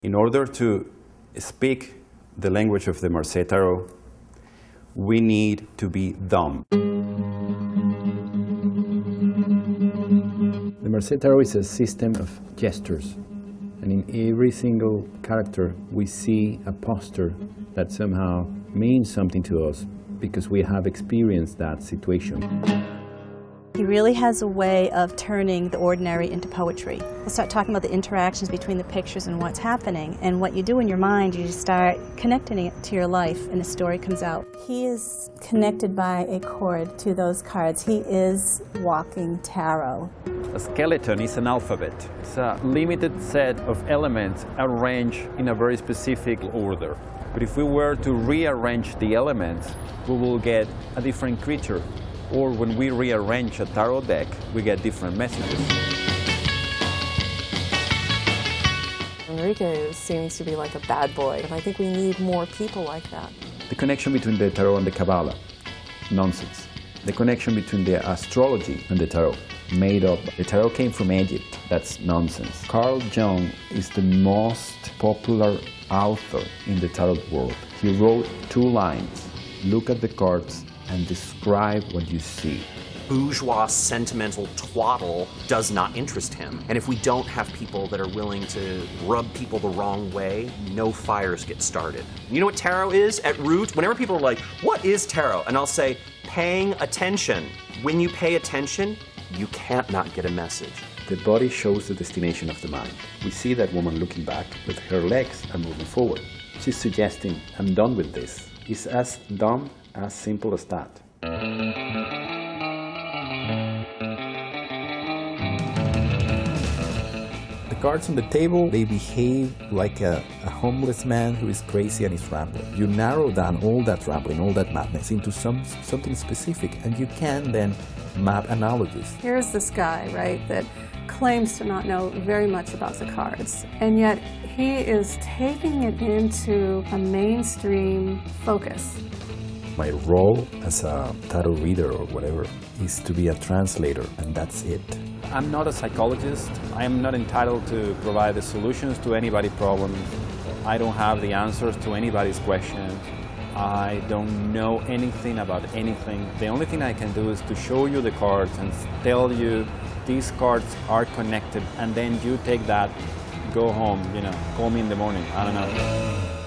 In order to speak the language of the Marseille we need to be dumb. The Marseille is a system of gestures, and in every single character we see a posture that somehow means something to us because we have experienced that situation. He really has a way of turning the ordinary into poetry. We'll start talking about the interactions between the pictures and what's happening. And what you do in your mind, you start connecting it to your life and the story comes out. He is connected by a cord to those cards. He is walking tarot. A skeleton is an alphabet. It's a limited set of elements arranged in a very specific order. But if we were to rearrange the elements, we will get a different creature or when we rearrange a tarot deck, we get different messages. Enrique seems to be like a bad boy, and I think we need more people like that. The connection between the tarot and the Kabbalah, nonsense. The connection between the astrology and the tarot, made up. The tarot came from Egypt, that's nonsense. Carl Jung is the most popular author in the tarot world. He wrote two lines, look at the cards and describe what you see. Bourgeois sentimental twaddle does not interest him. And if we don't have people that are willing to rub people the wrong way, no fires get started. You know what tarot is at root? Whenever people are like, what is tarot? And I'll say, paying attention. When you pay attention, you can't not get a message. The body shows the destination of the mind. We see that woman looking back, but her legs are moving forward. She's suggesting, I'm done with this. It's as dumb as simple as that. The cards on the table, they behave like a, a, homeless man who is crazy and is rambling. You narrow down all that rambling, all that madness into some something specific, and you can then map analogies. Here's this guy, right, that claims to not know very much about the cards, and yet he is taking it into a mainstream focus. My role as a tarot reader or whatever is to be a translator, and that's it. I'm not a psychologist. I am not entitled to provide the solutions to anybody's problems. I don't have the answers to anybody's questions. I don't know anything about anything. The only thing I can do is to show you the cards and tell you these cards are connected and then you take that, go home, you know, call me in the morning, I don't know.